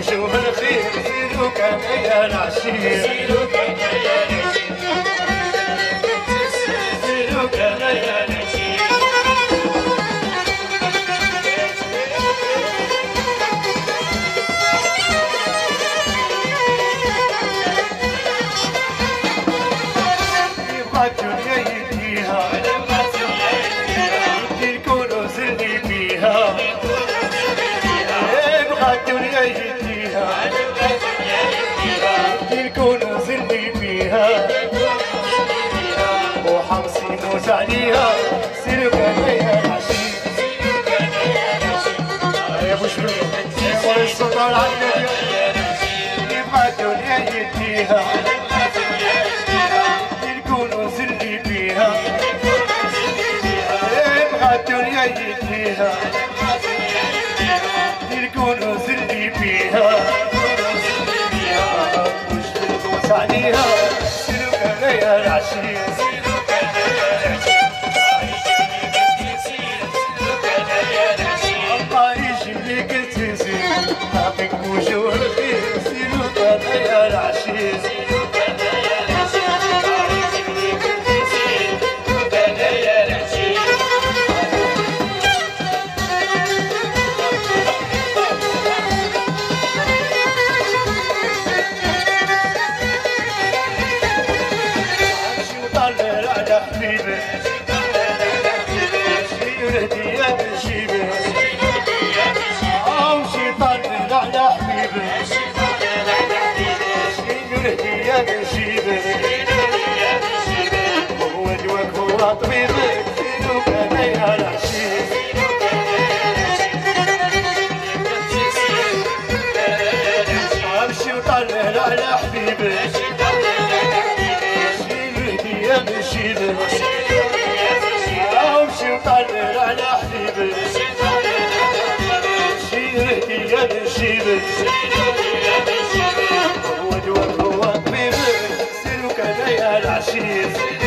وجوه الخير سيلوك يا العشير عليها سيرك أنا يا العشير يا ابو شبيب يا السلطان على يبغى الدنيا يديها يبغى الدنيا يديها الكنوز اللي فيها وش تدوس عليها سيرك أنا يا العشير الله وطلع علينا على حبيبك شيلك هو دوك هو حبيبك سيرك يا العشيق